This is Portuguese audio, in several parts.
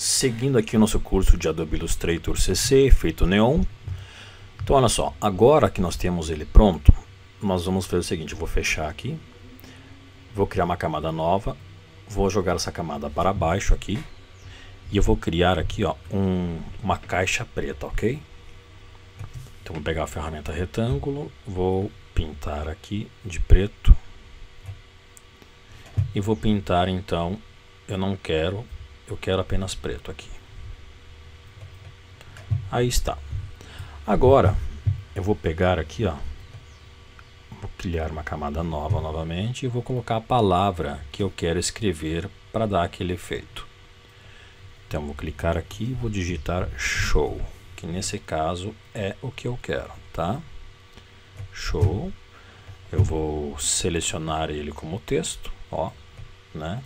seguindo aqui o nosso curso de Adobe Illustrator CC, efeito neon. Então olha só, agora que nós temos ele pronto, nós vamos fazer o seguinte, eu vou fechar aqui, vou criar uma camada nova, vou jogar essa camada para baixo aqui, e eu vou criar aqui ó, um, uma caixa preta, ok? Então vou pegar a ferramenta retângulo, vou pintar aqui de preto, e vou pintar então, eu não quero eu quero apenas preto aqui. Aí está. Agora, eu vou pegar aqui, ó, vou criar uma camada nova novamente e vou colocar a palavra que eu quero escrever para dar aquele efeito. Então, vou clicar aqui e vou digitar show, que nesse caso é o que eu quero, tá? Show. Eu vou selecionar ele como texto, ó, né?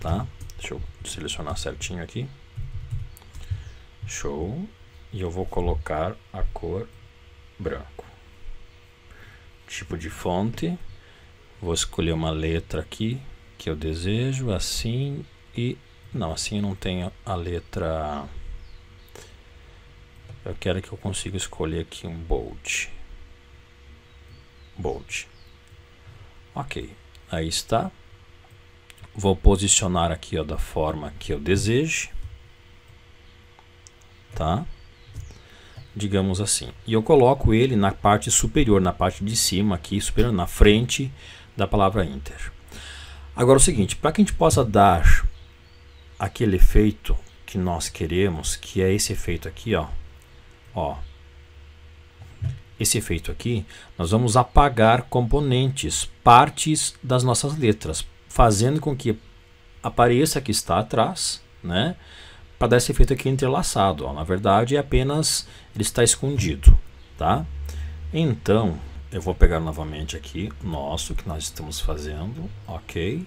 Tá? Deixa eu selecionar certinho aqui. Show. E eu vou colocar a cor branco. Tipo de fonte. Vou escolher uma letra aqui que eu desejo, assim e... Não, assim eu não tenho a letra... Eu quero que eu consiga escolher aqui um bold. Bold. Ok, aí está. Vou posicionar aqui ó, da forma que eu deseje. Tá? Digamos assim. E eu coloco ele na parte superior, na parte de cima aqui, superior, na frente da palavra Inter. Agora é o seguinte, para que a gente possa dar aquele efeito que nós queremos, que é esse efeito aqui, ó. Ó. Esse efeito aqui, nós vamos apagar componentes, partes das nossas letras, fazendo com que apareça que está atrás, né? Para dar esse efeito aqui entrelaçado. Ó. Na verdade, é apenas ele está escondido, tá? Então, eu vou pegar novamente aqui o nosso que nós estamos fazendo, ok?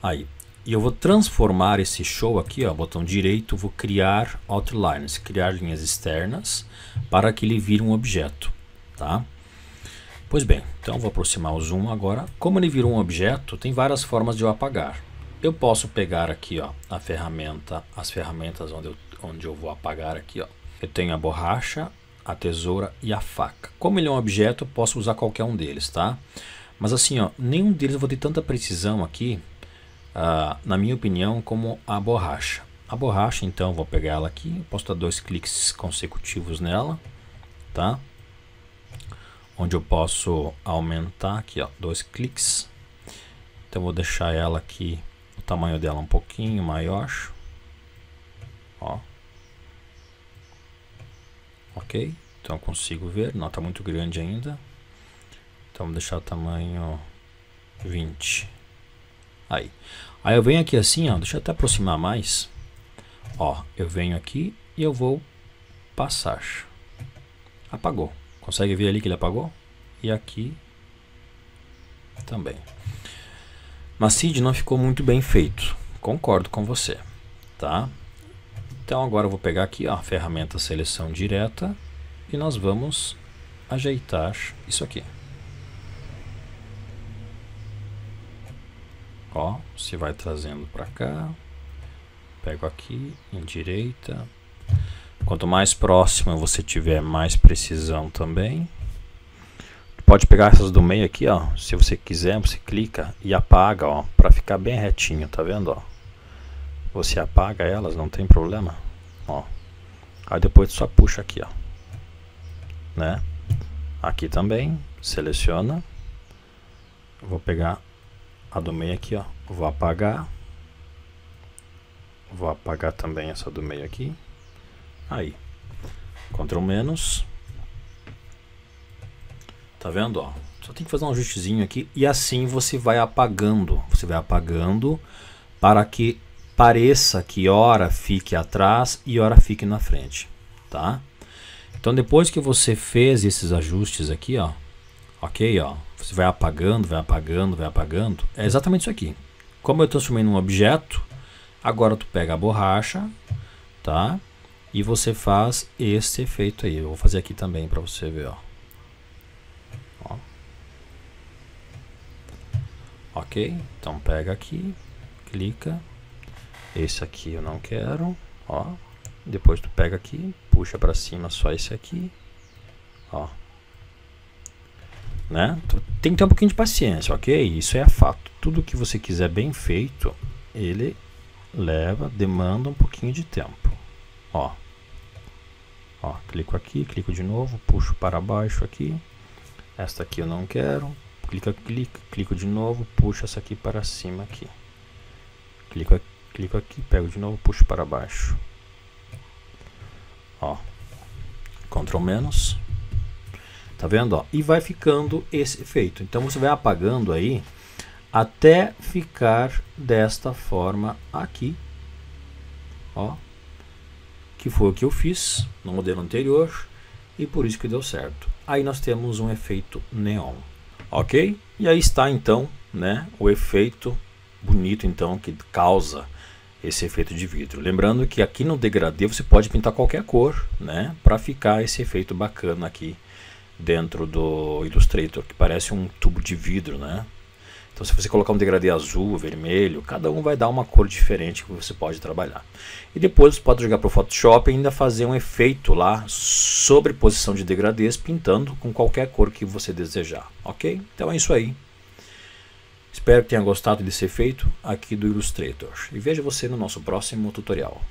Aí, e eu vou transformar esse show aqui, ó, botão direito, vou criar outlines, criar linhas externas para que ele vire um objeto, tá? Pois bem, então vou aproximar o zoom agora. Como ele virou um objeto, tem várias formas de eu apagar. Eu posso pegar aqui ó, a ferramenta, as ferramentas onde eu, onde eu vou apagar aqui. Ó. Eu tenho a borracha, a tesoura e a faca. Como ele é um objeto, eu posso usar qualquer um deles, tá? Mas assim, ó, nenhum deles eu vou ter tanta precisão aqui, uh, na minha opinião, como a borracha. A borracha, então, vou pegar ela aqui, posso dar dois cliques consecutivos nela, tá? Onde eu posso aumentar aqui, ó, dois cliques. Então vou deixar ela aqui, o tamanho dela um pouquinho maior. Ó. Ok? Então eu consigo ver, não está muito grande ainda. Então vou deixar o tamanho 20. Aí. Aí eu venho aqui assim, ó, deixa eu até aproximar mais. Ó, eu venho aqui e eu vou passar. Apagou. Consegue ver ali que ele apagou? E aqui também. Mas Cid não ficou muito bem feito. Concordo com você. Tá? Então agora eu vou pegar aqui ó, a ferramenta seleção direta e nós vamos ajeitar isso aqui. Ó, se vai trazendo para cá. Pego aqui em direita, Quanto mais próxima você tiver, mais precisão também. Pode pegar essas do meio aqui, ó. Se você quiser, você clica e apaga, ó, para ficar bem retinho, tá vendo, ó? Você apaga elas, não tem problema, ó. Aí depois só puxa aqui, ó. Né? Aqui também, seleciona. Vou pegar a do meio aqui, ó. Vou apagar. Vou apagar também essa do meio aqui. Aí. Ctrl menos. Tá vendo, ó? Só tem que fazer um ajustezinho aqui e assim você vai apagando. Você vai apagando para que pareça que hora fique atrás e hora fique na frente, tá? Então depois que você fez esses ajustes aqui, ó, ok, ó, você vai apagando, vai apagando, vai apagando, é exatamente isso aqui. Como eu transformei num objeto, agora tu pega a borracha, tá? E você faz esse efeito aí. Eu vou fazer aqui também para você ver, ó. ó. Ok, então pega aqui, clica. Esse aqui eu não quero, ó. Depois tu pega aqui, puxa para cima só esse aqui, ó. Né? Tem que ter um pouquinho de paciência, ok? Isso é fato. Tudo que você quiser bem feito, ele leva, demanda um pouquinho de tempo, ó. Ó, clico aqui, clico de novo, puxo para baixo aqui. Esta aqui eu não quero. Clica, clica, clico de novo, puxo essa aqui para cima aqui. Clico, clico aqui, pego de novo, puxo para baixo. Ó. Ctrl menos. Tá vendo, ó? E vai ficando esse efeito. Então você vai apagando aí até ficar desta forma aqui. Ó que foi o que eu fiz no modelo anterior e por isso que deu certo. Aí nós temos um efeito neon, ok? E aí está então, né, o efeito bonito então que causa esse efeito de vidro. Lembrando que aqui no degradê você pode pintar qualquer cor, né, para ficar esse efeito bacana aqui dentro do Illustrator, que parece um tubo de vidro, né? Então, se você colocar um degradê azul, vermelho, cada um vai dar uma cor diferente que você pode trabalhar. E depois você pode jogar para o Photoshop e ainda fazer um efeito lá sobre posição de degradês, pintando com qualquer cor que você desejar, ok? Então é isso aí. Espero que tenha gostado desse efeito aqui do Illustrator. E veja você no nosso próximo tutorial.